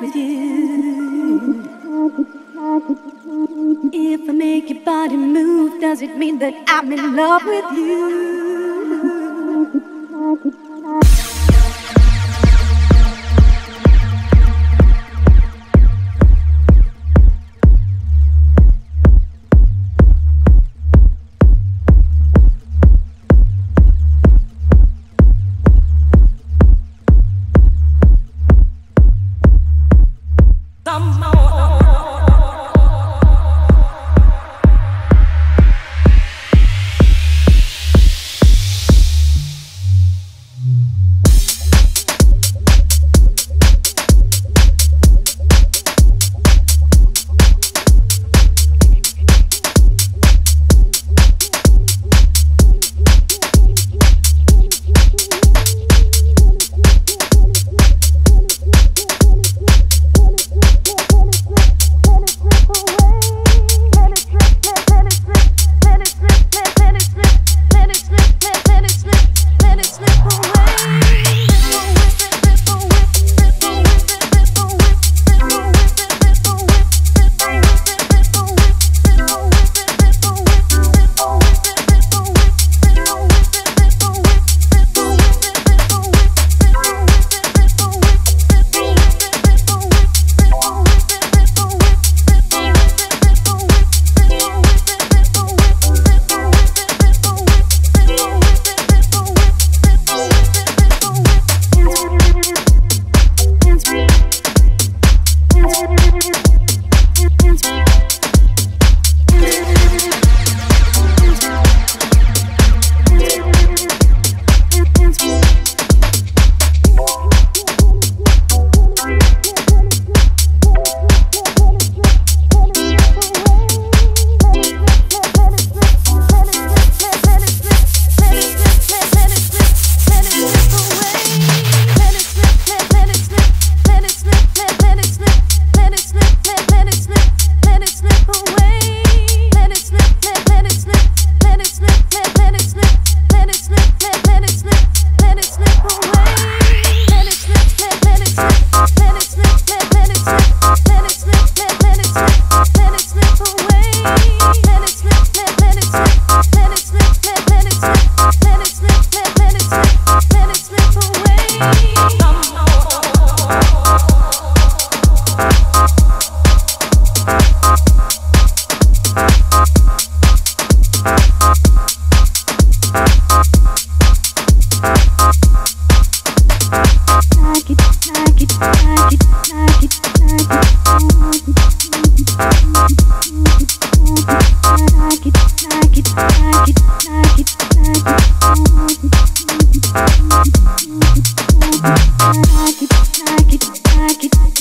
dance with you. If I make your body move, does it mean that I'm in love with you?